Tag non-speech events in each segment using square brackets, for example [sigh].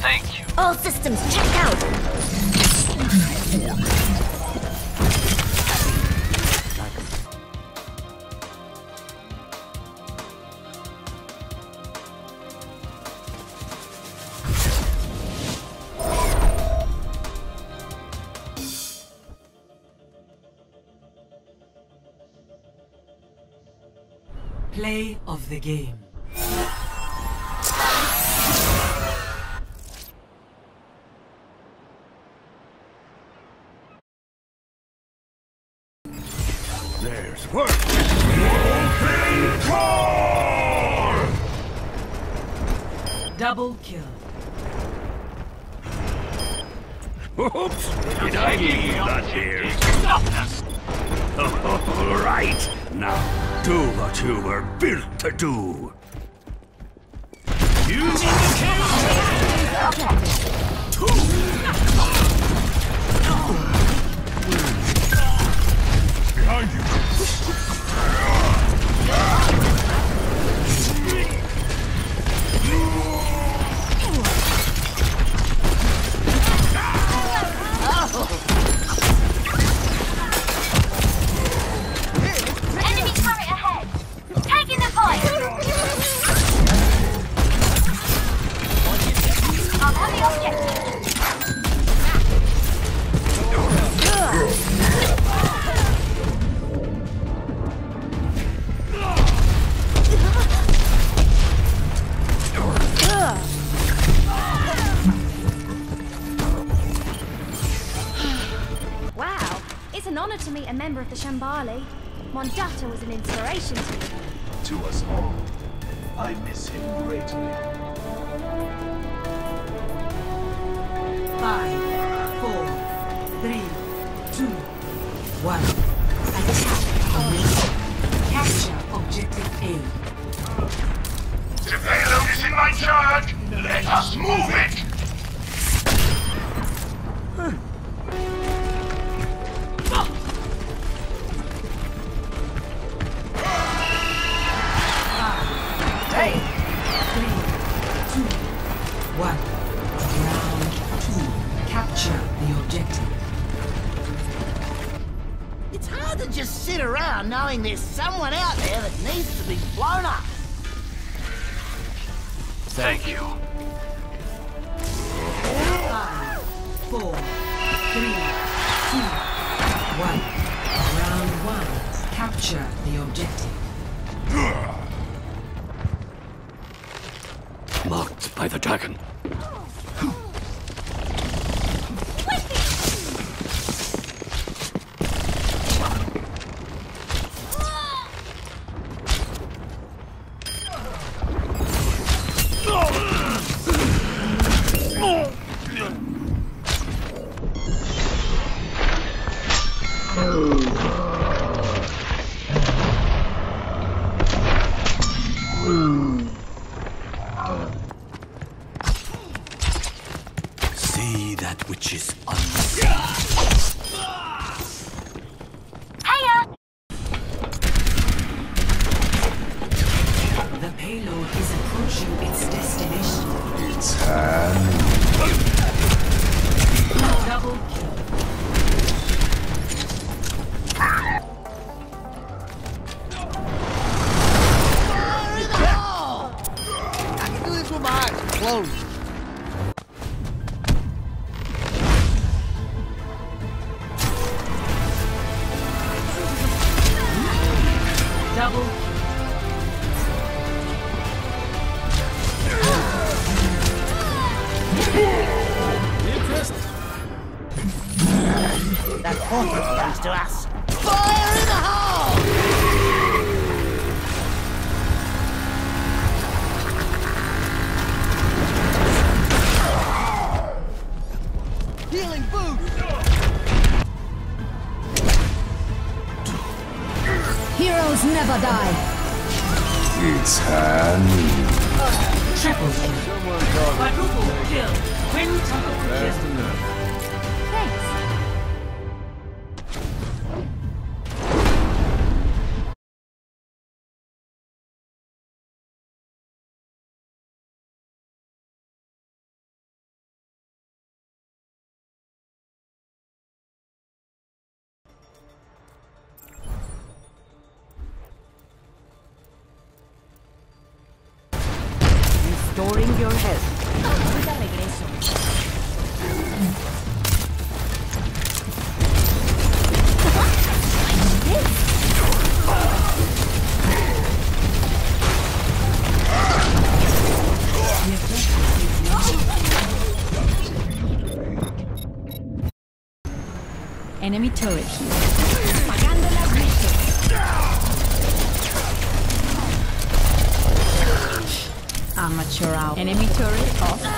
Thank you. All systems check out. Play of the game. There's work. Door! Double kill. Oops! Did I leave that here? [laughs] All right. Now, do what you were built to do. You behind you. It's honor to meet a member of the Shambali. Mondatta was an inspiration to me. to us all. I miss him greatly. Five, four, three, two, one. Attack commencing. Capture objective A. The payload is in my charge. Let us move it. Knowing there's someone out there that needs to be blown up. Thank you. Five, four, three, two, one. Round one. Capture the objective. Marked by the dragon. Yeah! Kill. That portal belongs to us. Never die. It's hand. Triple kill. Quadruple kill. Quintuple kill. Enemy turret here. Amateur out. Enemy turret off.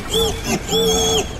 Almost.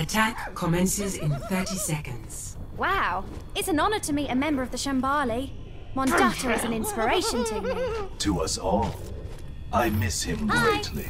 Attack commences in 30 seconds. Wow, it's an honor to meet a member of the Shambali. Mondatta is an inspiration to me. [laughs] To us all. I miss him Hi. greatly.